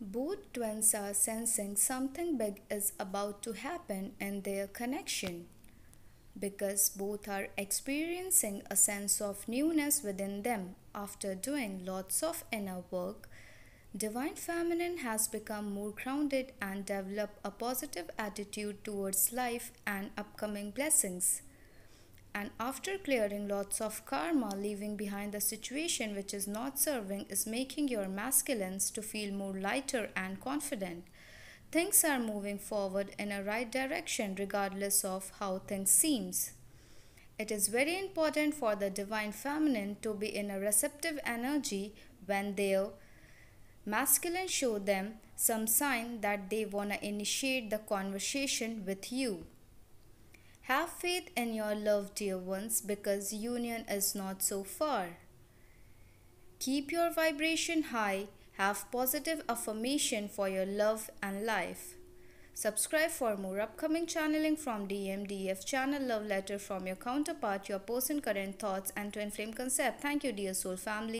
Both twins are sensing something big is about to happen in their connection because both are experiencing a sense of newness within them after doing lots of inner work. Divine Feminine has become more grounded and developed a positive attitude towards life and upcoming blessings. And after clearing lots of karma, leaving behind the situation which is not serving is making your masculines to feel more lighter and confident. Things are moving forward in a right direction regardless of how things seems. It is very important for the divine feminine to be in a receptive energy when their masculine show them some sign that they want to initiate the conversation with you. Have faith in your love, dear ones, because union is not so far. Keep your vibration high, have positive affirmation for your love and life. Subscribe for more upcoming channeling from DMDF channel love letter from your counterpart, your person current thoughts and twin flame concept. Thank you dear soul family.